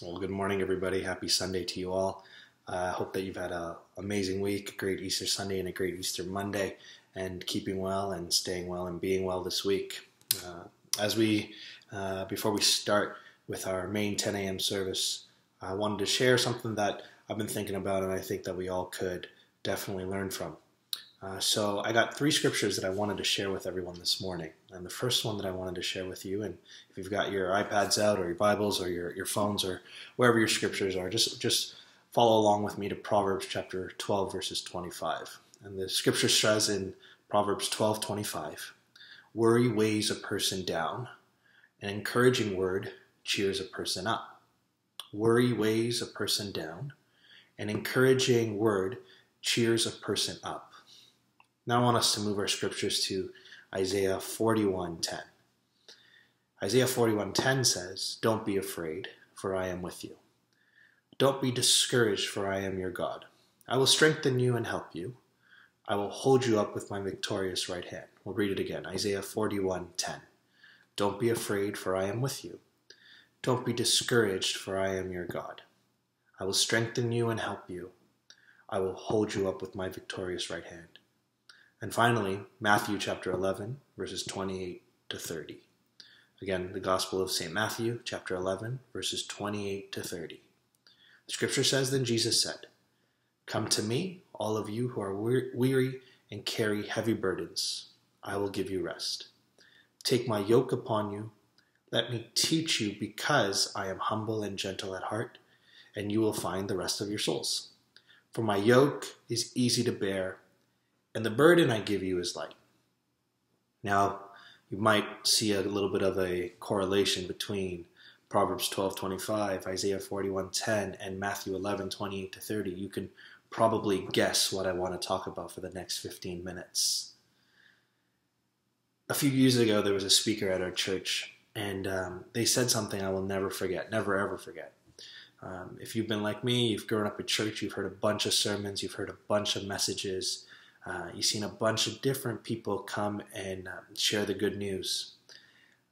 Well, good morning, everybody. Happy Sunday to you all. I uh, hope that you've had an amazing week, a great Easter Sunday, and a great Easter Monday, and keeping well and staying well and being well this week. Uh, as we, uh, before we start with our main 10 a.m. service, I wanted to share something that I've been thinking about, and I think that we all could definitely learn from. Uh, so I got three scriptures that I wanted to share with everyone this morning. And the first one that I wanted to share with you, and if you've got your iPads out or your Bibles or your, your phones or wherever your scriptures are, just just follow along with me to Proverbs chapter 12, verses 25. And the scripture says in Proverbs 12, 25, worry weighs a person down, an encouraging word cheers a person up. Worry weighs a person down, an encouraging word cheers a person up. Now I want us to move our scriptures to Isaiah 41:10. Isaiah 41:10 says, "Don't be afraid, for I am with you. Don't be discouraged, for I am your God. I will strengthen you and help you. I will hold you up with my victorious right hand." We'll read it again. Isaiah 41:10. Don't be afraid, for I am with you. Don't be discouraged, for I am your God. I will strengthen you and help you. I will hold you up with my victorious right hand. And finally, Matthew chapter 11, verses 28 to 30. Again, the Gospel of St. Matthew, chapter 11, verses 28 to 30. The scripture says, Then Jesus said, Come to me, all of you who are weary and carry heavy burdens. I will give you rest. Take my yoke upon you. Let me teach you, because I am humble and gentle at heart, and you will find the rest of your souls. For my yoke is easy to bear and the burden I give you is light. Now, you might see a little bit of a correlation between Proverbs 12:25, Isaiah 41:10, and Matthew 11:28 to 30. You can probably guess what I want to talk about for the next 15 minutes. A few years ago, there was a speaker at our church, and um, they said something I will never forget, never ever forget. Um, if you've been like me, you've grown up at church, you've heard a bunch of sermons, you've heard a bunch of messages, uh, you've seen a bunch of different people come and uh, share the good news.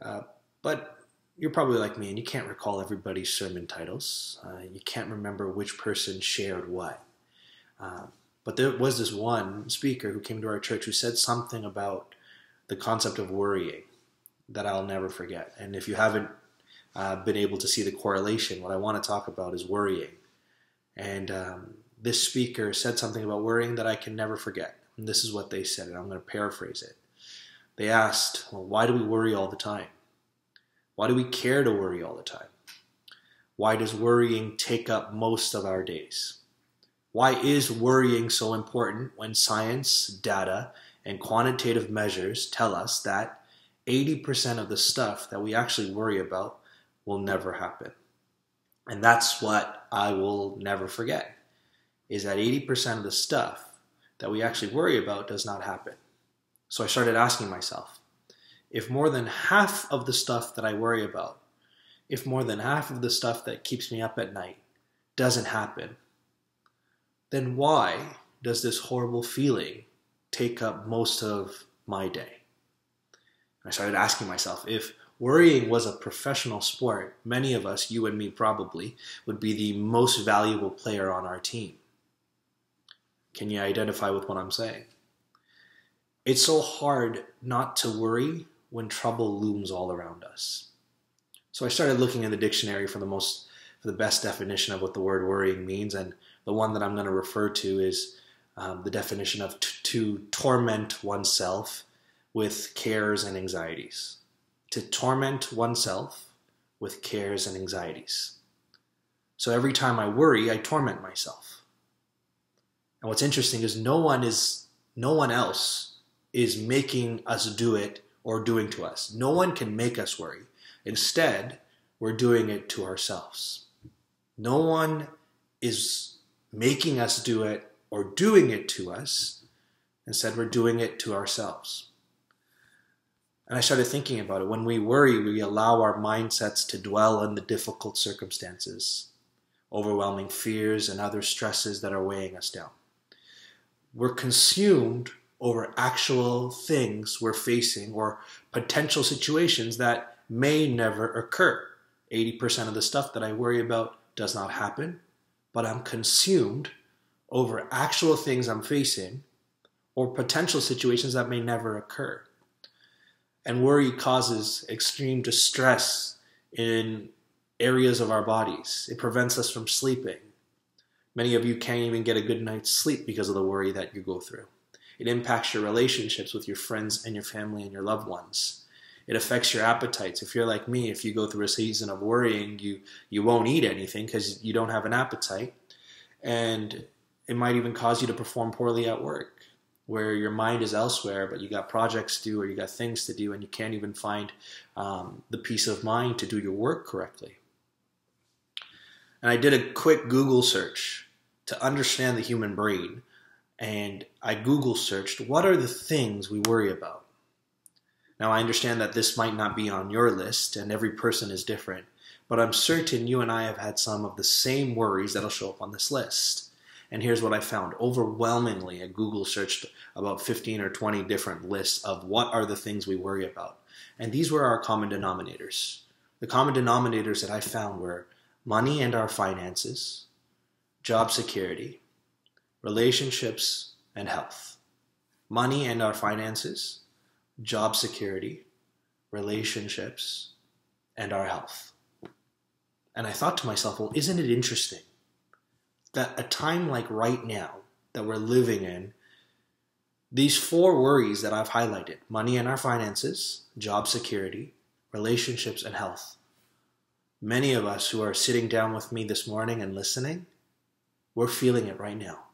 Uh, but you're probably like me and you can't recall everybody's sermon titles. Uh, you can't remember which person shared what. Uh, but there was this one speaker who came to our church who said something about the concept of worrying that I'll never forget. And if you haven't uh, been able to see the correlation, what I want to talk about is worrying. And um, this speaker said something about worrying that I can never forget. And this is what they said, and I'm going to paraphrase it. They asked, Well, why do we worry all the time? Why do we care to worry all the time? Why does worrying take up most of our days? Why is worrying so important when science, data, and quantitative measures tell us that 80% of the stuff that we actually worry about will never happen? And that's what I will never forget is that 80% of the stuff that we actually worry about does not happen. So I started asking myself if more than half of the stuff that I worry about, if more than half of the stuff that keeps me up at night doesn't happen, then why does this horrible feeling take up most of my day? I started asking myself if worrying was a professional sport, many of us, you and me probably, would be the most valuable player on our team. Can you identify with what I'm saying? It's so hard not to worry when trouble looms all around us. So I started looking in the dictionary for the most for the best definition of what the word worrying means, and the one that I'm going to refer to is um, the definition of to torment oneself with cares and anxieties. To torment oneself with cares and anxieties. So every time I worry, I torment myself. And what's interesting is no one is no one else is making us do it or doing to us. No one can make us worry. Instead, we're doing it to ourselves. No one is making us do it or doing it to us. Instead, we're doing it to ourselves. And I started thinking about it. When we worry, we allow our mindsets to dwell on the difficult circumstances, overwhelming fears, and other stresses that are weighing us down we're consumed over actual things we're facing or potential situations that may never occur. 80% of the stuff that I worry about does not happen, but I'm consumed over actual things I'm facing or potential situations that may never occur. And worry causes extreme distress in areas of our bodies. It prevents us from sleeping. Many of you can't even get a good night's sleep because of the worry that you go through. It impacts your relationships with your friends and your family and your loved ones. It affects your appetites. If you're like me, if you go through a season of worrying, you you won't eat anything because you don't have an appetite, and it might even cause you to perform poorly at work, where your mind is elsewhere, but you got projects to do or you got things to do, and you can't even find um, the peace of mind to do your work correctly. And I did a quick Google search to understand the human brain and I Google searched what are the things we worry about. Now, I understand that this might not be on your list, and every person is different, but I'm certain you and I have had some of the same worries that'll show up on this list. And here's what I found. Overwhelmingly, I Google searched about 15 or 20 different lists of what are the things we worry about. And these were our common denominators. The common denominators that I found were money and our finances, job security, relationships, and health, money and our finances, job security, relationships, and our health. And I thought to myself, well, isn't it interesting that a time like right now that we're living in, these four worries that I've highlighted money and our finances, job security, relationships, and health. Many of us who are sitting down with me this morning and listening, we're feeling it right now.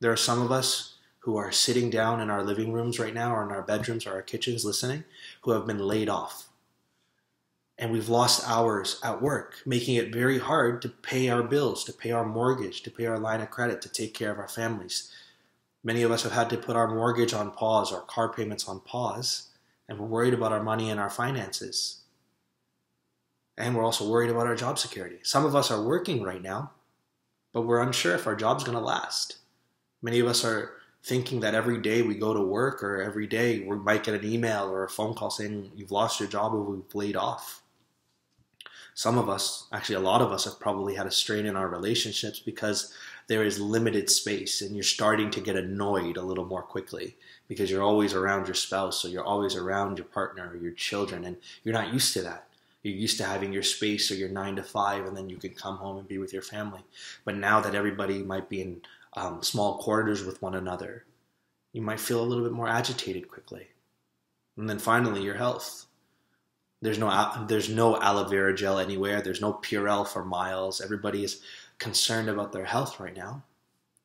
There are some of us who are sitting down in our living rooms right now, or in our bedrooms, or our kitchens listening, who have been laid off. And we've lost hours at work, making it very hard to pay our bills, to pay our mortgage, to pay our line of credit, to take care of our families. Many of us have had to put our mortgage on pause, our car payments on pause, and we're worried about our money and our finances. And we're also worried about our job security. Some of us are working right now, but we're unsure if our job's going to last. Many of us are thinking that every day we go to work or every day we might get an email or a phone call saying you've lost your job or we've laid off. Some of us, actually a lot of us, have probably had a strain in our relationships because there is limited space and you're starting to get annoyed a little more quickly because you're always around your spouse or you're always around your partner or your children and you're not used to that. You're used to having your space or your nine to five and then you can come home and be with your family. But now that everybody might be in um, small quarters with one another, you might feel a little bit more agitated quickly. And then finally, your health. There's no there's no aloe vera gel anywhere. There's no Purell for miles. Everybody is concerned about their health right now.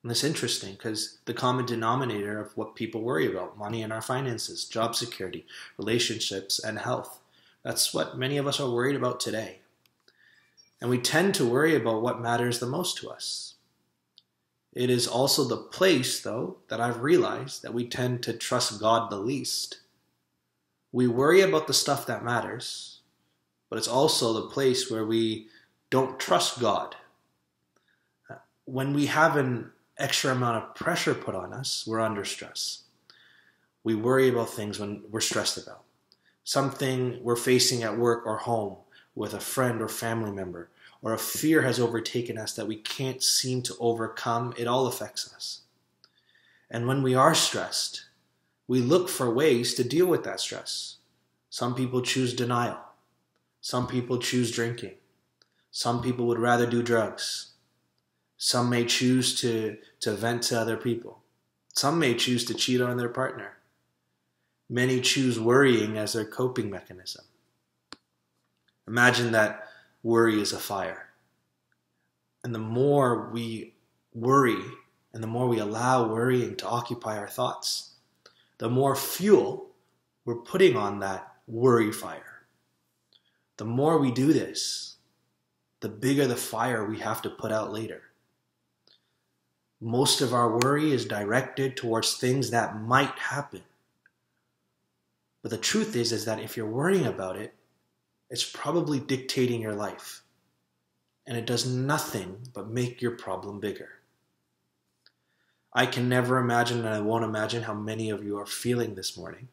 And it's interesting because the common denominator of what people worry about money and our finances, job security, relationships, and health that's what many of us are worried about today. And we tend to worry about what matters the most to us. It is also the place, though, that I've realized that we tend to trust God the least. We worry about the stuff that matters, but it's also the place where we don't trust God. When we have an extra amount of pressure put on us, we're under stress. We worry about things when we're stressed about. Something we're facing at work or home with a friend or family member or a fear has overtaken us that we can't seem to overcome, it all affects us. And when we are stressed, we look for ways to deal with that stress. Some people choose denial. Some people choose drinking. Some people would rather do drugs. Some may choose to, to vent to other people. Some may choose to cheat on their partner. Many choose worrying as their coping mechanism. Imagine that worry is a fire. And the more we worry and the more we allow worrying to occupy our thoughts, the more fuel we're putting on that worry fire. The more we do this, the bigger the fire we have to put out later. Most of our worry is directed towards things that might happen. But the truth is is that if you're worrying about it, it's probably dictating your life. And it does nothing but make your problem bigger. I can never imagine, and I won't imagine how many of you are feeling this morning.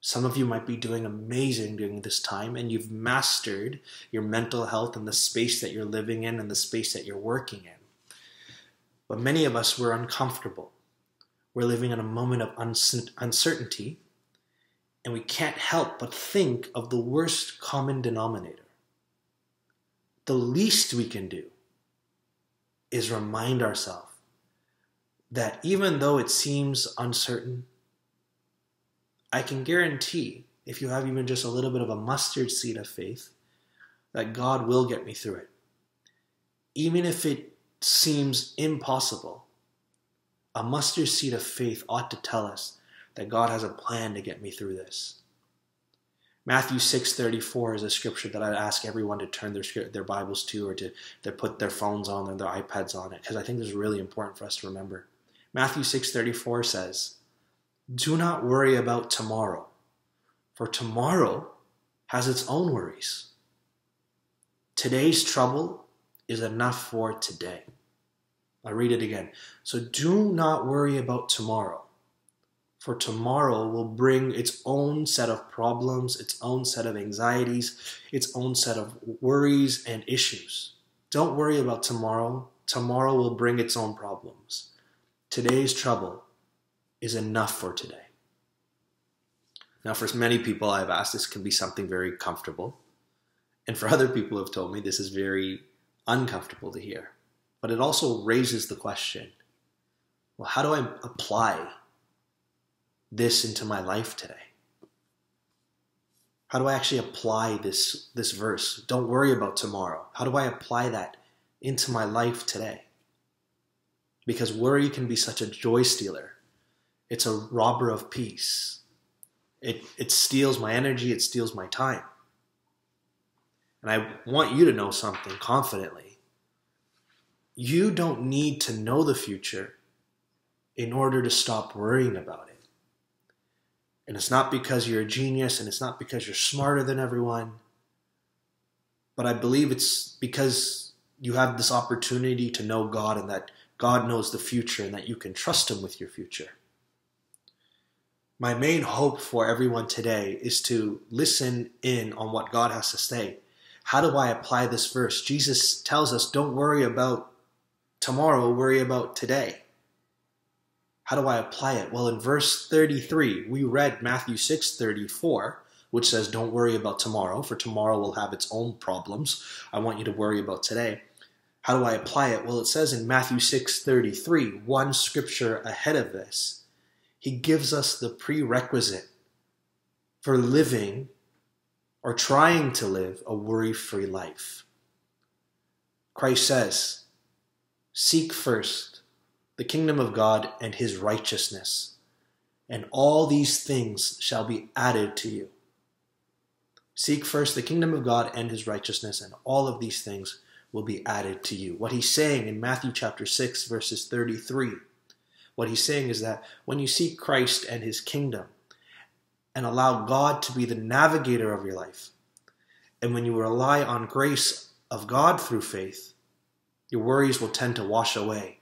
Some of you might be doing amazing during this time, and you've mastered your mental health and the space that you're living in and the space that you're working in. But many of us, we're uncomfortable. We're living in a moment of uncertainty, and we can't help but think of the worst common denominator. The least we can do is remind ourselves that even though it seems uncertain, I can guarantee if you have even just a little bit of a mustard seed of faith, that God will get me through it. Even if it seems impossible, a mustard seed of faith ought to tell us that God has a plan to get me through this. Matthew 6:34 is a scripture that I'd ask everyone to turn their their Bibles to or to, to put their phones on or their iPads on it because I think this is really important for us to remember. Matthew 6:34 says, "Do not worry about tomorrow, for tomorrow has its own worries. Today's trouble is enough for today." I'll read it again. So do not worry about tomorrow, for tomorrow will bring its own set of problems, its own set of anxieties, its own set of worries and issues. Don't worry about tomorrow. Tomorrow will bring its own problems. Today's trouble is enough for today. Now, for many people I've asked, this can be something very comfortable. And for other people who have told me this is very uncomfortable to hear. But it also raises the question well, how do I apply this into my life today? How do I actually apply this, this verse? Don't worry about tomorrow. How do I apply that into my life today? Because worry can be such a joy stealer. It's a robber of peace. It, it steals my energy, it steals my time. And I want you to know something confidently. You don't need to know the future in order to stop worrying about it. And it's not because you're a genius and it's not because you're smarter than everyone. But I believe it's because you have this opportunity to know God and that God knows the future and that you can trust Him with your future. My main hope for everyone today is to listen in on what God has to say. How do I apply this verse? Jesus tells us don't worry about tomorrow, worry about today. How do I apply it? Well, in verse 33, we read Matthew 6 34, which says, Don't worry about tomorrow, for tomorrow will have its own problems. I want you to worry about today. How do I apply it? Well, it says in Matthew 6 33, one scripture ahead of this, he gives us the prerequisite for living or trying to live a worry free life. Christ says, Seek first the kingdom of God and his righteousness, and all these things shall be added to you. Seek first the kingdom of God and his righteousness, and all of these things will be added to you. What he's saying in Matthew chapter 6, verses 33, what he's saying is that when you seek Christ and his kingdom and allow God to be the navigator of your life, and when you rely on grace of God through faith, your worries will tend to wash away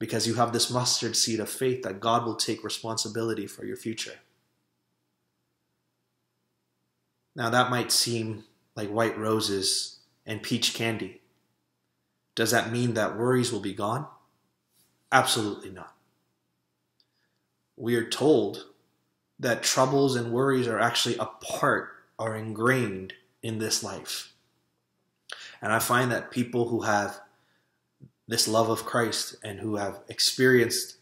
because you have this mustard seed of faith that God will take responsibility for your future. Now, that might seem like white roses and peach candy. Does that mean that worries will be gone? Absolutely not. We are told that troubles and worries are actually a part, are ingrained in this life. And I find that people who have this love of Christ and who have experienced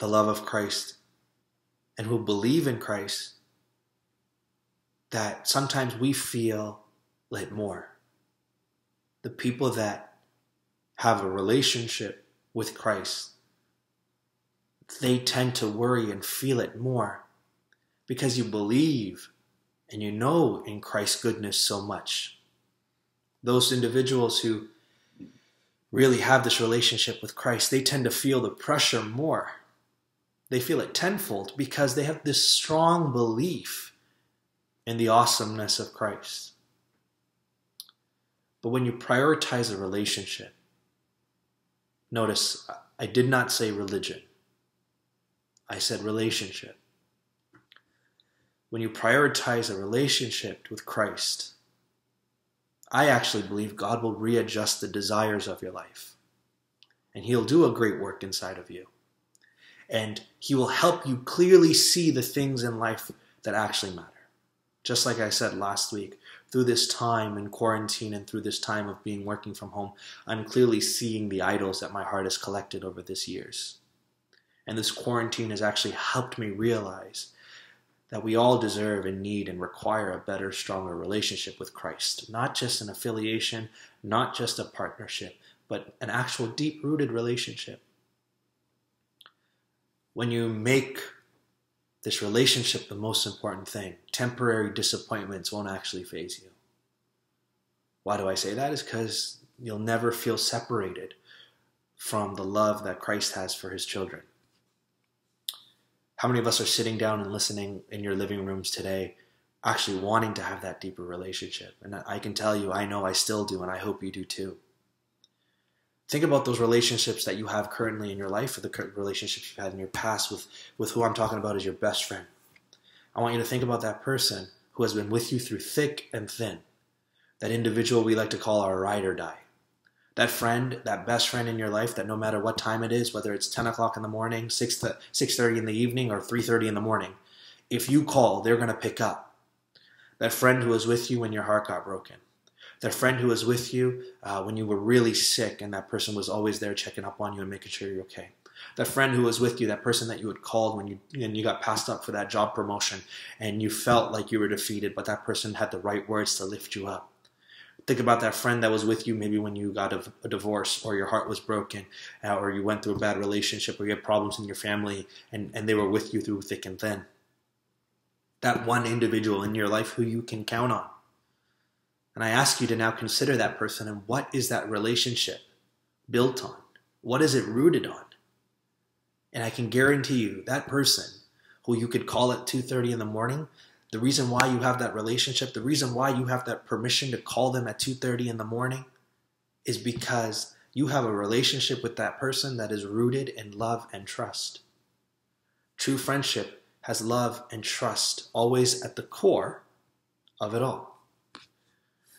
the love of Christ and who believe in Christ, that sometimes we feel it more. The people that have a relationship with Christ, they tend to worry and feel it more because you believe and you know in Christ's goodness so much. Those individuals who really have this relationship with Christ, they tend to feel the pressure more. They feel it tenfold because they have this strong belief in the awesomeness of Christ. But when you prioritize a relationship, notice I did not say religion, I said relationship. when you prioritize a relationship with Christ, I actually believe God will readjust the desires of your life. And He'll do a great work inside of you. And He will help you clearly see the things in life that actually matter. Just like I said last week, through this time in quarantine and through this time of being working from home, I'm clearly seeing the idols that my heart has collected over this years. And this quarantine has actually helped me realize that we all deserve and need and require a better, stronger relationship with Christ. Not just an affiliation, not just a partnership, but an actual deep rooted relationship. When you make this relationship the most important thing, temporary disappointments won't actually faze you. Why do I say that? Is because you'll never feel separated from the love that Christ has for his children. How many of us are sitting down and listening in your living rooms today, actually wanting to have that deeper relationship? And I can tell you, I know I still do, and I hope you do too. Think about those relationships that you have currently in your life, or the relationships you've had in your past with, with who I'm talking about as your best friend. I want you to think about that person who has been with you through thick and thin. That individual we like to call our ride or die that friend, that best friend in your life that no matter what time it is, whether it's 10 o'clock in the morning, 6 to 6.30 in the evening, or 3.30 in the morning, if you call, they're going to pick up. That friend who was with you when your heart got broken. That friend who was with you uh, when you were really sick and that person was always there checking up on you and making sure you're okay. That friend who was with you, that person that you had called when you and you got passed up for that job promotion and you felt like you were defeated, but that person had the right words to lift you up think about that friend that was with you maybe when you got a, a divorce or your heart was broken uh, or you went through a bad relationship or you had problems in your family and, and they were with you through thick and thin. That one individual in your life who you can count on. And I ask you to now consider that person and what is that relationship built on? What is it rooted on? And I can guarantee you that person who you could call at 2:30 in the morning the reason why you have that relationship, the reason why you have that permission to call them at 2:30 in the morning is because you have a relationship with that person that is rooted in love and trust. True friendship has love and trust always at the core of it all.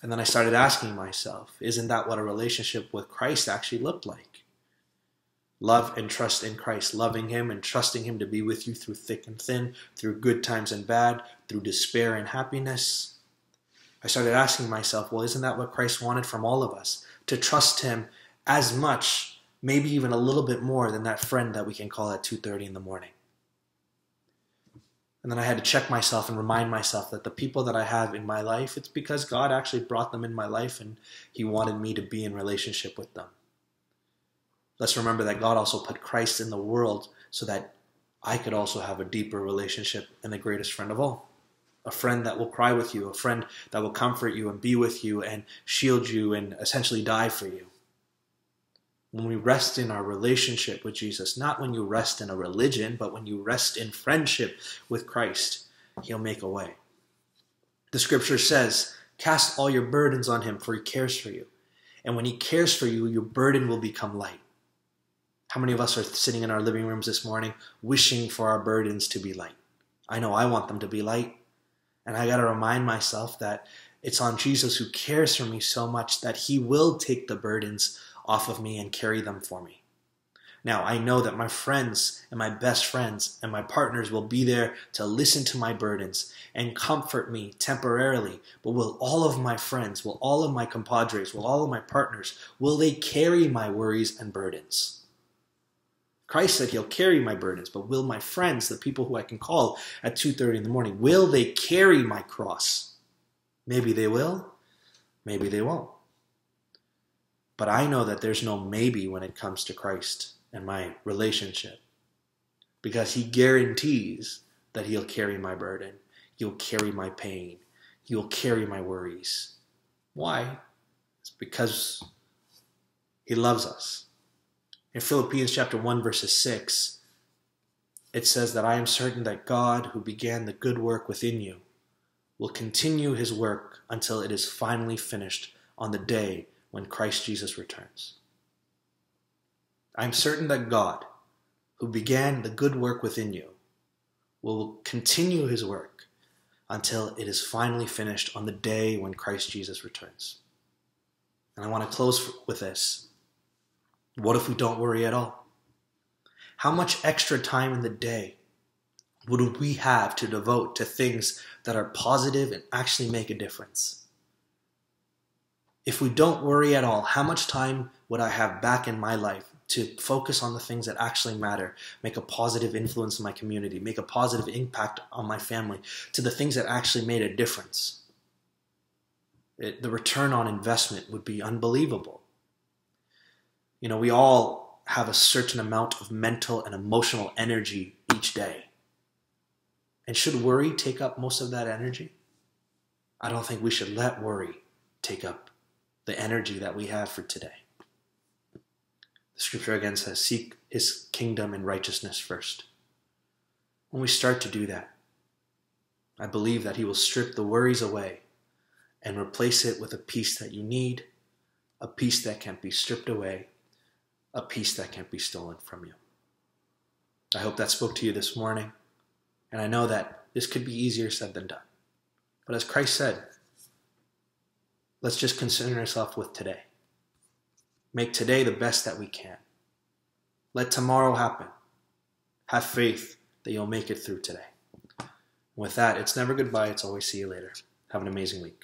And then I started asking myself, isn't that what a relationship with Christ actually looked like? Love and trust in Christ, loving Him and trusting Him to be with you through thick and thin, through good times and bad, through despair and happiness. I started asking myself, well, isn't that what Christ wanted from all of us? To trust Him as much, maybe even a little bit more than that friend that we can call at 2:30 in the morning. And then I had to check myself and remind myself that the people that I have in my life, it's because God actually brought them in my life and He wanted me to be in relationship with them. Let's remember that God also put Christ in the world so that I could also have a deeper relationship and the greatest friend of all. A friend that will cry with you, a friend that will comfort you and be with you and shield you and essentially die for you. When we rest in our relationship with Jesus, not when you rest in a religion, but when you rest in friendship with Christ, He'll make a way. The scripture says, Cast all your burdens on Him, for He cares for you. And when He cares for you, your burden will become light. How many of us are sitting in our living rooms this morning wishing for our burdens to be light? I know I want them to be light. And I got to remind myself that it's on Jesus who cares for me so much that he will take the burdens off of me and carry them for me. Now, I know that my friends and my best friends and my partners will be there to listen to my burdens and comfort me temporarily. But will all of my friends, will all of my compadres, will all of my partners, will they carry my worries and burdens? Christ said he'll carry my burdens, but will my friends, the people who I can call at 2:30 in the morning, will they carry my cross? Maybe they will, maybe they won't. But I know that there's no maybe when it comes to Christ and my relationship. Because he guarantees that he'll carry my burden, he'll carry my pain, he'll carry my worries. Why? It's because he loves us. In Philippians chapter 1 verses 6, it says that I am certain that God who began the good work within you will continue his work until it is finally finished on the day when Christ Jesus returns. I am certain that God, who began the good work within you, will continue his work until it is finally finished on the day when Christ Jesus returns. And I want to close with this. What if we don't worry at all? How much extra time in the day would we have to devote to things that are positive and actually make a difference? If we don't worry at all, how much time would I have back in my life to focus on the things that actually matter, make a positive influence in my community, make a positive impact on my family, to the things that actually made a difference? It, the return on investment would be unbelievable. You know, we all have a certain amount of mental and emotional energy each day. And should worry take up most of that energy? I don't think we should let worry take up the energy that we have for today. The scripture again says, Seek his kingdom and righteousness first. When we start to do that, I believe that he will strip the worries away and replace it with a peace that you need, a peace that can't be stripped away, a peace that can't be stolen from you. I hope that spoke to you this morning. And I know that this could be easier said than done. But as Christ said, let's just concern ourselves with today. Make today the best that we can. Let tomorrow happen. Have faith that you'll make it through today. With that, it's never goodbye, it's always see you later. Have an amazing week.